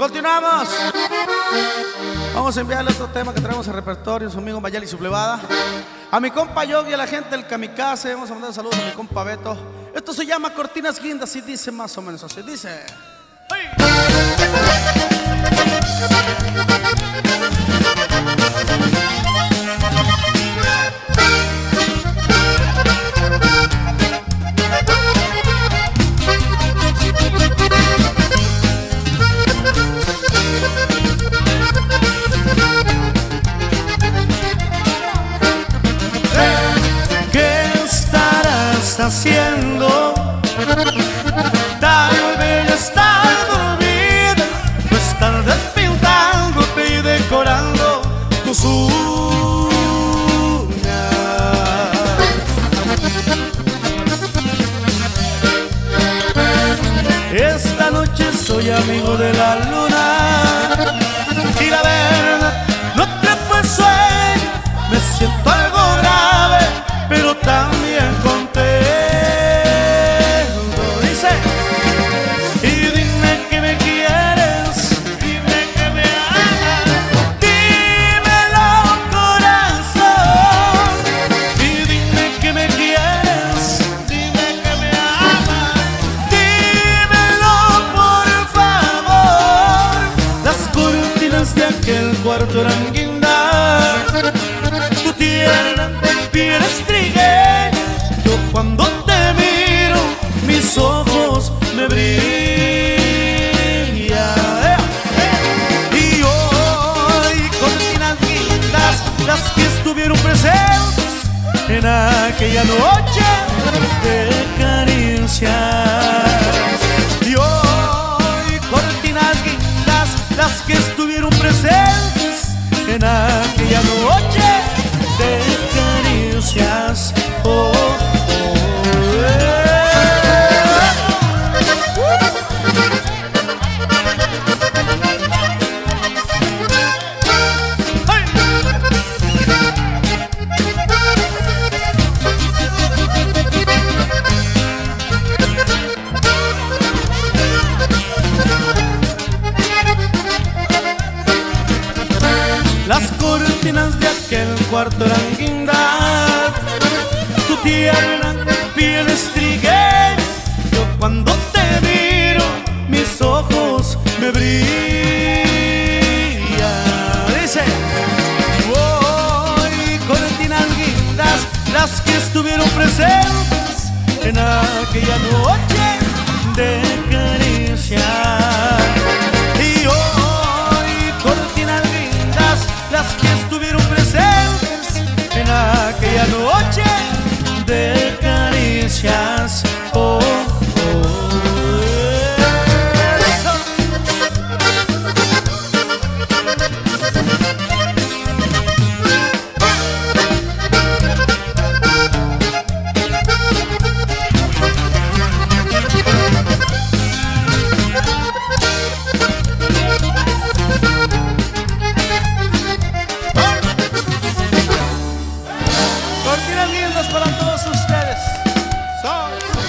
Continuamos. Vamos a enviarle otro tema que traemos al repertorio, su amigo Mayali Suplevada. A mi compa Yogi, a la gente del Kamikaze, vamos a mandar saludos a mi compa Beto. Esto se llama Cortinas Guindas y dice más o menos así, dice. ¿Qué Esta noche soy amigo de la luna cuarto eran guindas tu tierna piel estrigueña. Yo cuando te miro, mis ojos me brillan. Y hoy cortinas guindas, las que estuvieron presentes en aquella noche de caricias. Presentes cortinas de aquel cuarto eran guindas. Tu tierna piel estrigueña Yo cuando te miro mis ojos me brillan. Dice Voy cortinas guindas Las que estuvieron presentes En aquella noche de caricias lindos para todos ustedes. Son,